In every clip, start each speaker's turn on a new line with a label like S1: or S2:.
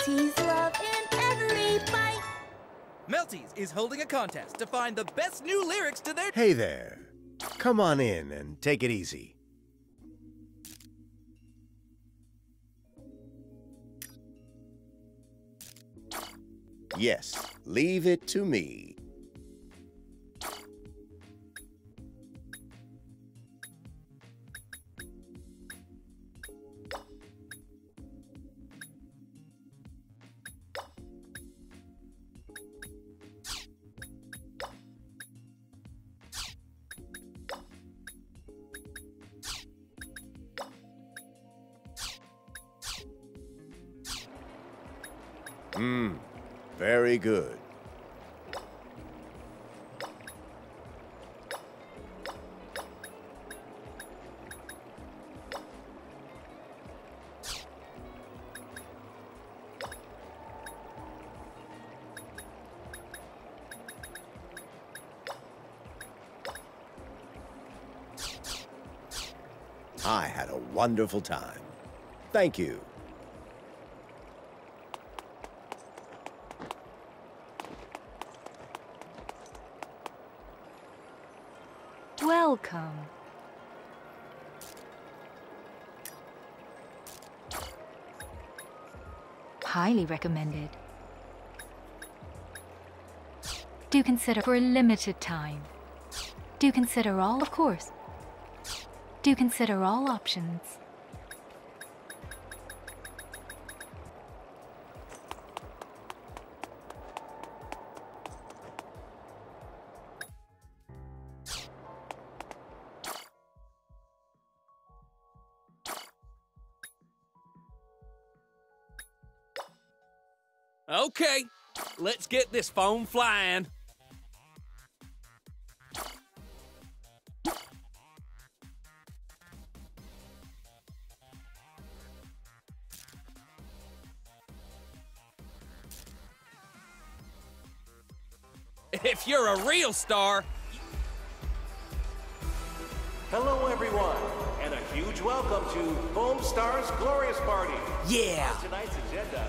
S1: Melty's love in every bite.
S2: Melties is holding a contest to find the best new lyrics to their...
S3: Hey there. Come on in and take it easy. Yes, leave it to me. Mmm, very good. I had a wonderful time. Thank you.
S4: Welcome. Highly recommended. Do consider for a limited time. Do consider all, of course. Do consider all options.
S2: Okay, let's get this phone flying. If you're a real star,
S5: Hello, everyone, and a huge welcome to Foamstars Glorious Party.
S6: Yeah,
S5: On tonight's agenda,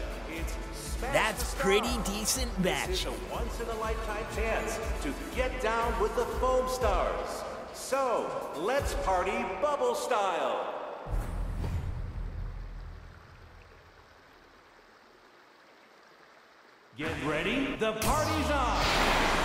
S6: that's pretty decent
S5: This is
S6: match.
S5: a once-in-a-lifetime chance to get down with the Foamstars. So, let's party bubble style. Get ready, the party's on!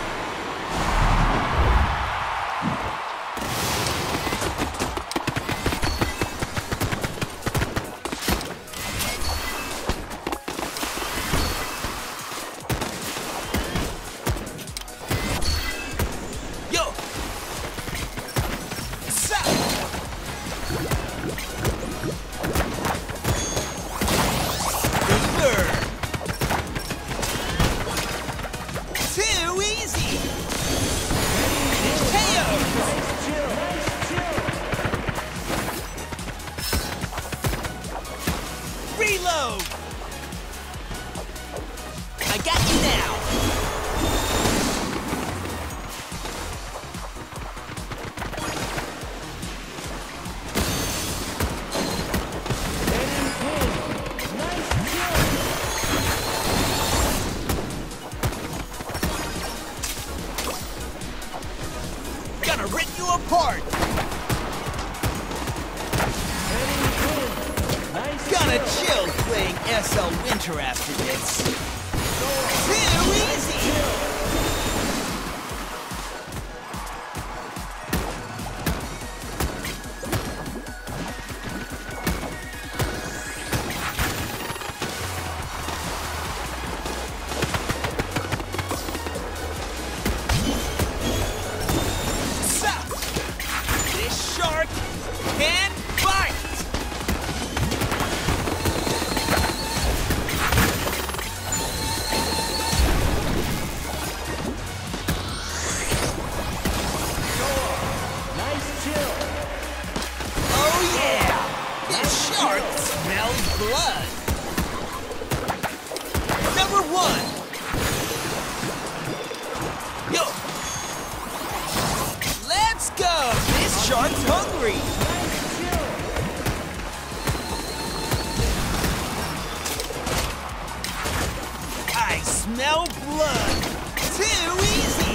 S6: Chill playing SL Winter after this. Too easy! Smell blood. Too easy.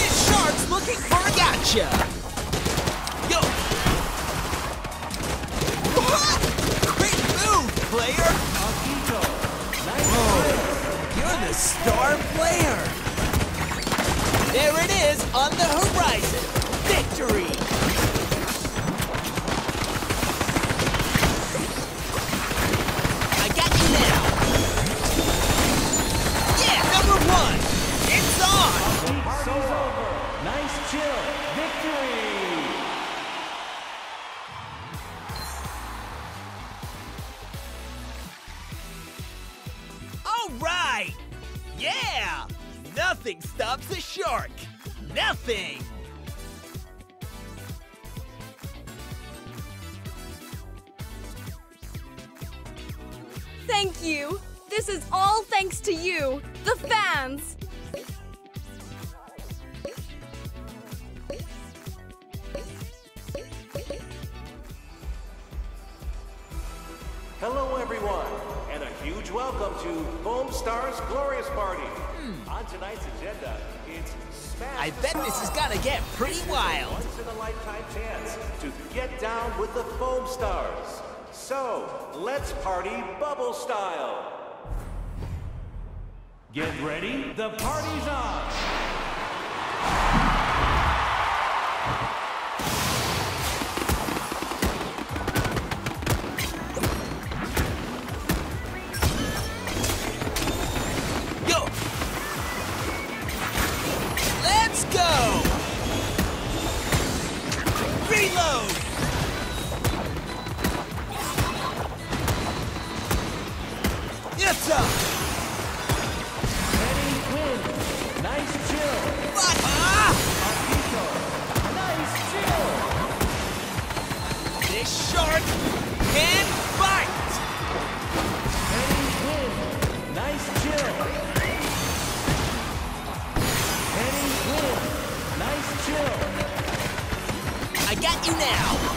S6: This shark's looking for a gotcha. Yo. What? Great move, player. Whoa. You're the star player. There it is on the horizon. Victory. You!
S7: This is all thanks to you, the fans!
S5: Hello, everyone, and a huge welcome to Foamstars Glorious Party. Hmm. On tonight's agenda, it's Smash
S6: I
S5: the
S6: bet this is gonna get pretty wild.
S5: Once in a lifetime chance to get down with the Foamstars. So, let's party bubble style. Get ready, the party's on.
S6: Now.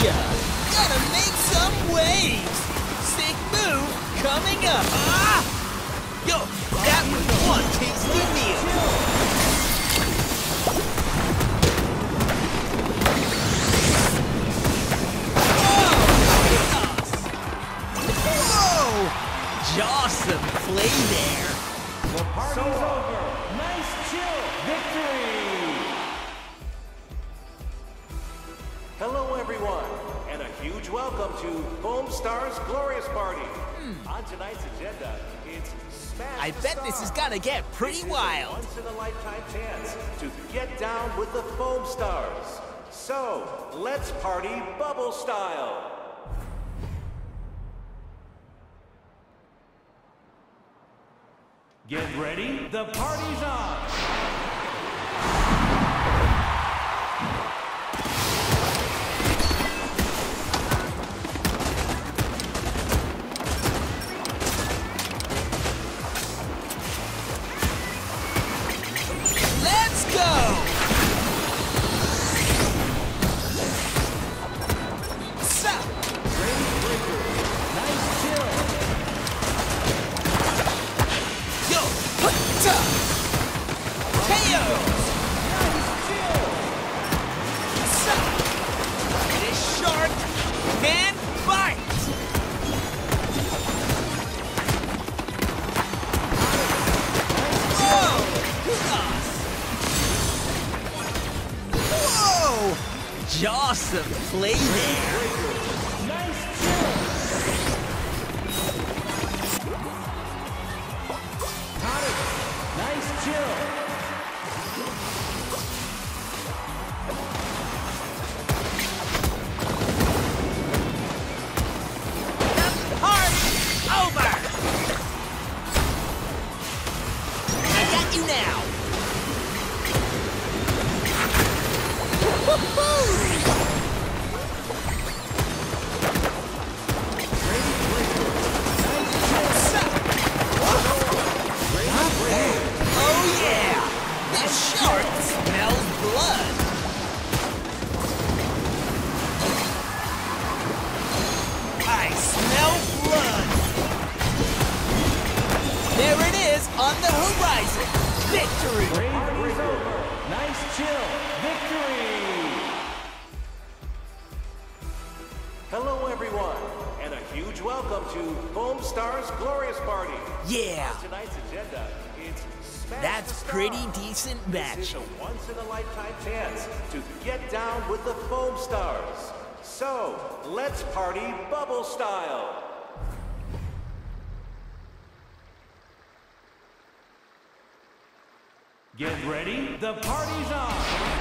S6: Gotcha. Gotta make some waves. Sick move coming up. Ah! Yo, that was one tasty meal. Whoa! Jawsome play there.
S5: The party's over. Huge welcome to Foamstars Glorious Party. Hmm. On tonight's agenda, it's Smash
S6: I
S5: the
S6: bet this is gonna get pretty
S5: This is a
S6: wild.
S5: Once in a lifetime chance to get down with the Foamstars. So, let's party bubble style. Get ready, the party's on.
S6: KO! Sup? This shark can bite! Whoa! Whoa! Play there.
S5: Nice. Nice chill. To Foamstars Glorious Party.
S6: Yeah!
S5: Tonight's agenda is Smash
S6: That's
S5: the
S6: pretty
S5: Stars.
S6: decent
S5: This is
S6: match.
S5: a once-in-a-lifetime chance to get down with the Foamstars. So, let's party bubble style. Get ready, the party's on!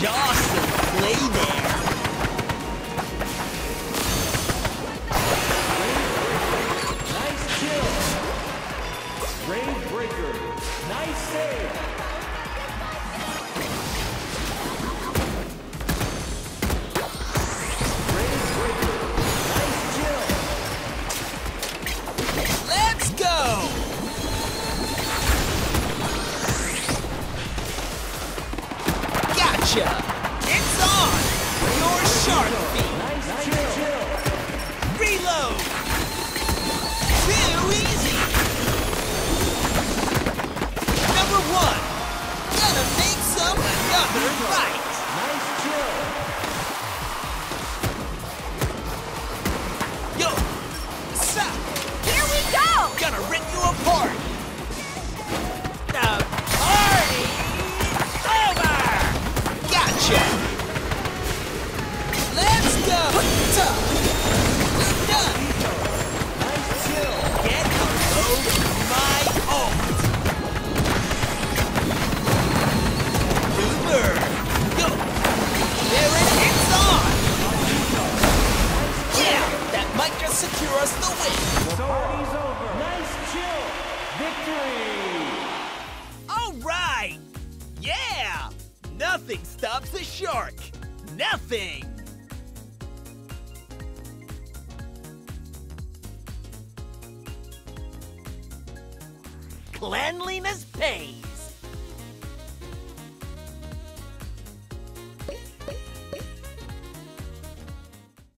S6: Jawsome play Gotcha. It's on. Your shark feet.
S5: Nice!
S6: Reload. Too easy. Number one. Gonna make some another fight.
S5: Nice chill!
S6: Yo. Sup.
S7: Here we go!
S6: Gonna secure us the win.
S5: The party's over! Nice chill! Victory!
S6: All right! Yeah! Nothing stops the shark! Nothing! Cleanliness pays!